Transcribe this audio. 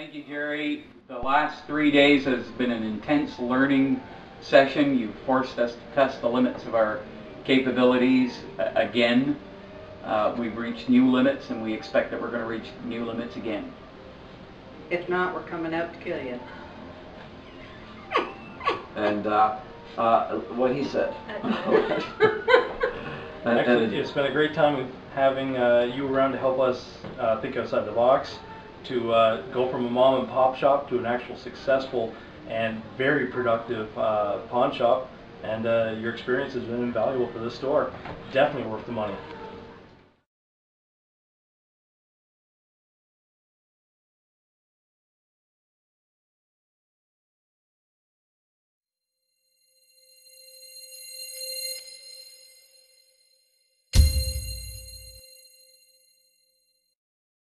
Thank you, Jerry. The last three days has been an intense learning session. You've forced us to test the limits of our capabilities uh, again. Uh, We've reached new limits, and we expect that we're going to reach new limits again. If not, we're coming out to kill you. And, uh, uh, what he said. And- Actually, and- it's been a great time having uh, you around to help us uh, think outside the box, to uh, go from a mom and pop shop to an actual successful and very productive uh, pawn shop. And uh, your experience has been invaluable for this store. Definitely worth the money.